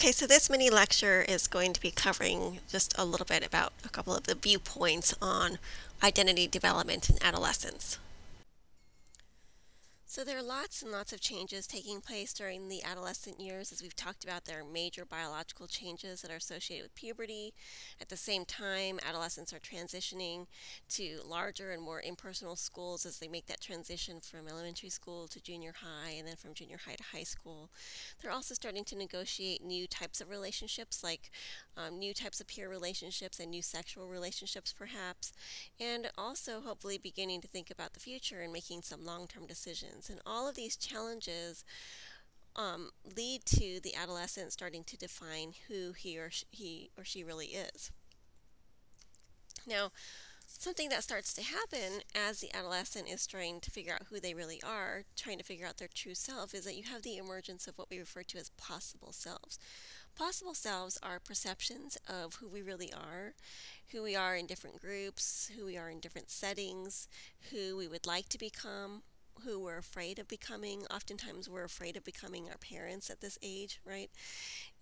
Okay, so this mini lecture is going to be covering just a little bit about a couple of the viewpoints on identity development in adolescence. So there are lots and lots of changes taking place during the adolescent years. As we've talked about, there are major biological changes that are associated with puberty. At the same time, adolescents are transitioning to larger and more impersonal schools as they make that transition from elementary school to junior high and then from junior high to high school. They're also starting to negotiate new types of relationships, like um, new types of peer relationships and new sexual relationships, perhaps, and also hopefully beginning to think about the future and making some long term decisions. And all of these challenges um, lead to the adolescent starting to define who he or she, he or she really is. Now, something that starts to happen as the adolescent is trying to figure out who they really are, trying to figure out their true self, is that you have the emergence of what we refer to as possible selves. Possible selves are perceptions of who we really are, who we are in different groups, who we are in different settings, who we would like to become, who we're afraid of becoming. Oftentimes, we're afraid of becoming our parents at this age, right?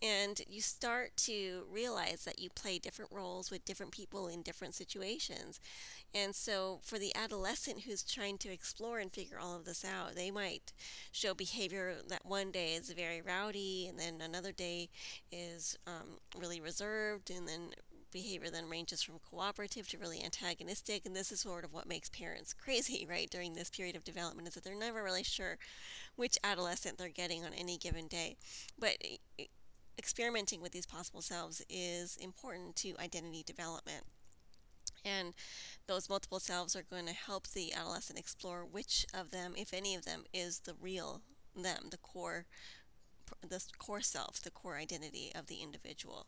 And you start to realize that you play different roles with different people in different situations. And so, for the adolescent who's trying to explore and figure all of this out, they might show behavior that one day is very rowdy, and then another day is um, really reserved, and then behavior then ranges from cooperative to really antagonistic and this is sort of what makes parents crazy right during this period of development is that they're never really sure which adolescent they're getting on any given day. But experimenting with these possible selves is important to identity development. And those multiple selves are going to help the adolescent explore which of them if any of them is the real them the core the core self the core identity of the individual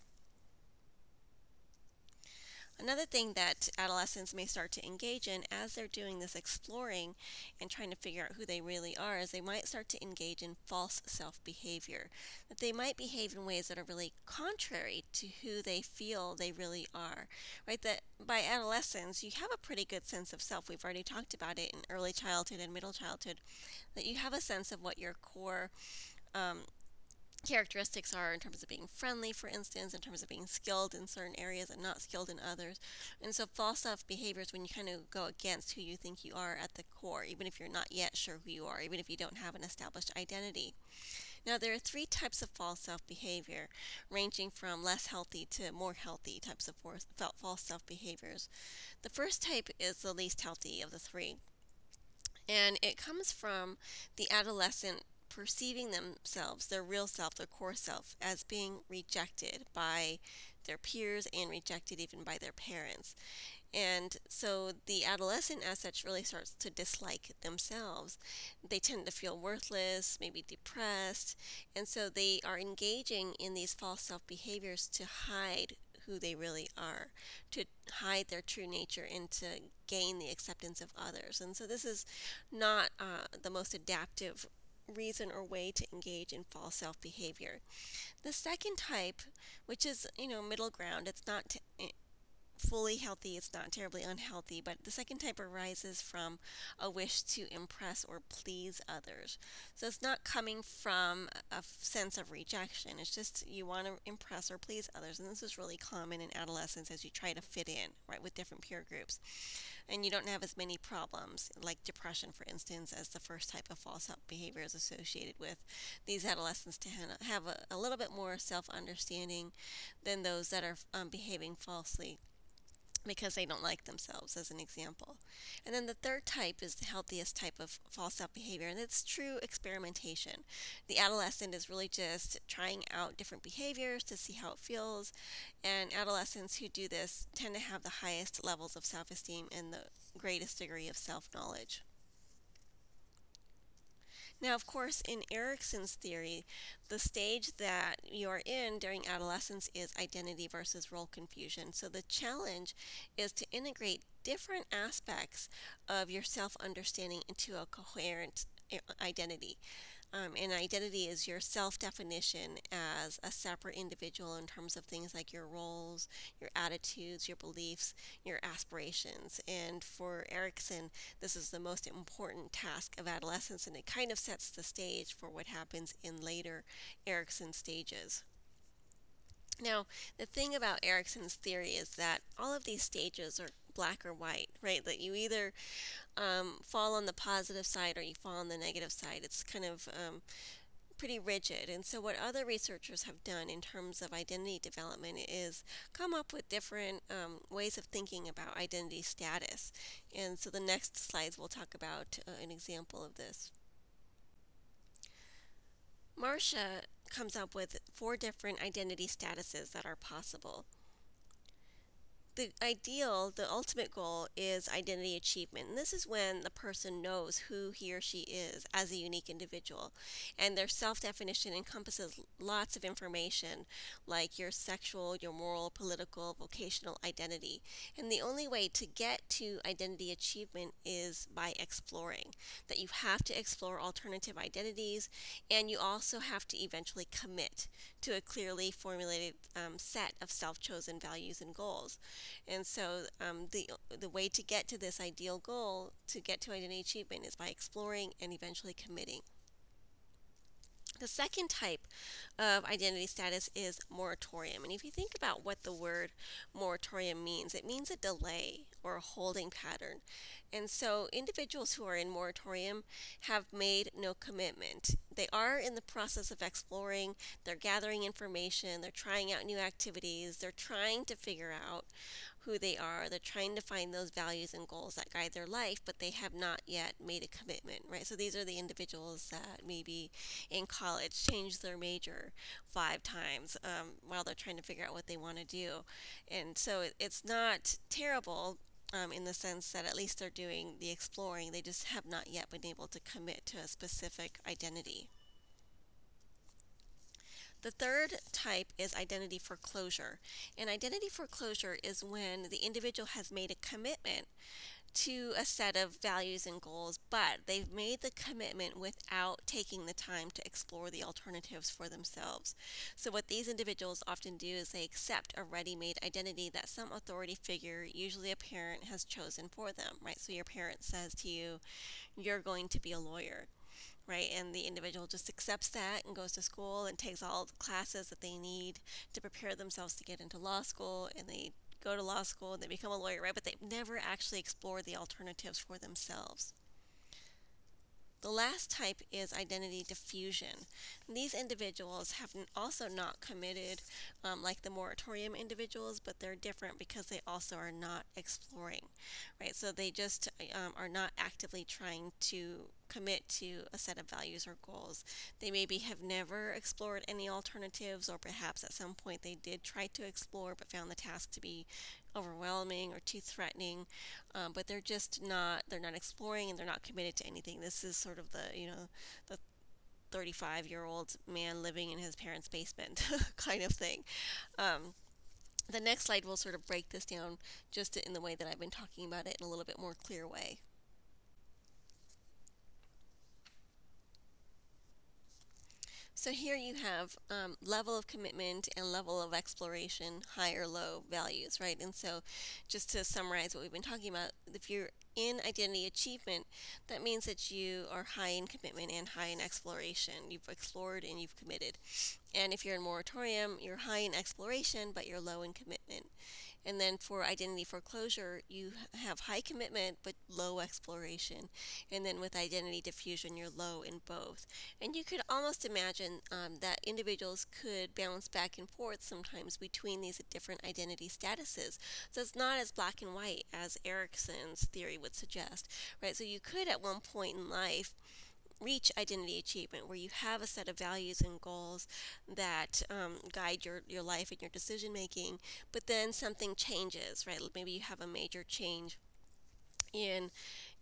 Another thing that adolescents may start to engage in as they're doing this exploring and trying to figure out who they really are is they might start to engage in false self behavior. That they might behave in ways that are really contrary to who they feel they really are. Right? That by adolescence, you have a pretty good sense of self. We've already talked about it in early childhood and middle childhood. That you have a sense of what your core um, characteristics are in terms of being friendly, for instance, in terms of being skilled in certain areas and not skilled in others. And so false self behaviors when you kind of go against who you think you are at the core, even if you're not yet sure who you are, even if you don't have an established identity. Now, there are three types of false self behavior, ranging from less healthy to more healthy types of false self behaviors. The first type is the least healthy of the three, and it comes from the adolescent perceiving themselves, their real self, their core self, as being rejected by their peers and rejected even by their parents. And so the adolescent, as such, really starts to dislike themselves. They tend to feel worthless, maybe depressed, and so they are engaging in these false self behaviors to hide who they really are, to hide their true nature, and to gain the acceptance of others. And so this is not uh, the most adaptive reason or way to engage in false self behavior. The second type, which is, you know, middle ground, it's not t- fully healthy, it's not terribly unhealthy, but the second type arises from a wish to impress or please others. So it's not coming from a sense of rejection, it's just you want to impress or please others. And this is really common in adolescence as you try to fit in, right, with different peer groups and you don't have as many problems, like depression, for instance, as the first type of false behavior is associated with. These adolescents tend to have a, a little bit more self understanding than those that are um, behaving falsely because they don't like themselves, as an example. And then the third type is the healthiest type of false self behavior, and it's true experimentation. The adolescent is really just trying out different behaviors to see how it feels, and adolescents who do this tend to have the highest levels of self esteem and the greatest degree of self knowledge. Now, of course, in Erikson's theory, the stage that you're in during adolescence is identity versus role confusion. So the challenge is to integrate different aspects of your self understanding into a coherent eh, identity. Um, and identity is your self definition as a separate individual in terms of things like your roles, your attitudes, your beliefs, your aspirations. And for Erikson, this is the most important task of adolescence, and it kind of sets the stage for what happens in later Erikson stages. Now, the thing about Erikson's theory is that all of these stages are black or white, right? That you either um, fall on the positive side or you fall on the negative side. It's kind of um, pretty rigid. And so, what other researchers have done in terms of identity development is come up with different um, ways of thinking about identity status. And so, the next slides will talk about uh, an example of this. Marcia comes up with four different identity statuses that are possible the ideal, the ultimate goal is identity achievement. And this is when the person knows who he or she is as a unique individual. And their self definition encompasses lots of information like your sexual, your moral, political, vocational identity. And the only way to get to identity achievement is by exploring. That you have to explore alternative identities and you also have to eventually commit to a clearly formulated um, set of self chosen values and goals. And so um, the, the way to get to this ideal goal, to get to identity achievement, is by exploring and eventually committing. The second type of identity status is moratorium. And if you think about what the word moratorium means, it means a delay or a holding pattern. And so individuals who are in moratorium have made no commitment. They are in the process of exploring, they're gathering information, they're trying out new activities, they're trying to figure out who they are. They're trying to find those values and goals that guide their life, but they have not yet made a commitment, right? So these are the individuals that maybe in college change their major five times um, while they're trying to figure out what they want to do. And so it, it's not terrible, um, in the sense that at least they're doing the exploring. They just have not yet been able to commit to a specific identity. The third type is identity foreclosure. And identity foreclosure is when the individual has made a commitment to a set of values and goals, but they've made the commitment without taking the time to explore the alternatives for themselves. So, what these individuals often do is they accept a ready made identity that some authority figure, usually a parent, has chosen for them, right? So, your parent says to you, You're going to be a lawyer right? And the individual just accepts that and goes to school and takes all the classes that they need to prepare themselves to get into law school and they go to law school and they become a lawyer, right? But they've never actually explored the alternatives for themselves. The last type is identity diffusion. These individuals have also not committed um, like the moratorium individuals, but they're different because they also are not exploring, right? So they just um, are not actively trying to commit to a set of values or goals. They maybe have never explored any alternatives, or perhaps at some point they did try to explore but found the task to be overwhelming or too threatening. Um, but they're just not they're not exploring and they're not committed to anything. This is sort of the you know the 35 year old man living in his parents' basement kind of thing. Um, the next slide will sort of break this down just in the way that I've been talking about it in a little bit more clear way. So here you have um, level of commitment and level of exploration, high or low values, right? And so just to summarize what we've been talking about, if you're in identity achievement, that means that you are high in commitment and high in exploration. You've explored and you've committed. And if you're in moratorium, you're high in exploration, but you're low in commitment. And then for identity foreclosure, you have high commitment but low exploration. And then with identity diffusion, you're low in both. And you could almost imagine um, that individuals could bounce back and forth sometimes between these different identity statuses. So it's not as black and white as Erikson's theory would suggest, right? So you could at one point in life reach identity achievement where you have a set of values and goals that um, guide your, your life and your decision making but then something changes right? Maybe you have a major change in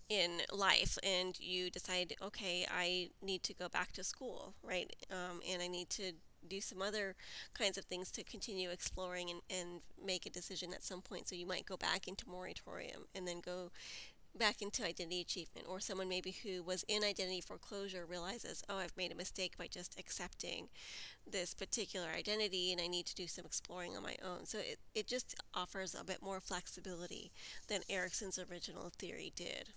in life and you decide okay i need to go back to school right? Um, and i need to do some other kinds of things to continue exploring and, and make a decision at some point. So you might go back into moratorium and then go back into identity achievement or someone maybe who was in identity foreclosure realizes oh i've made a mistake by just accepting this particular identity and i need to do some exploring on my own. So it, it just offers a bit more flexibility than erikson's original theory did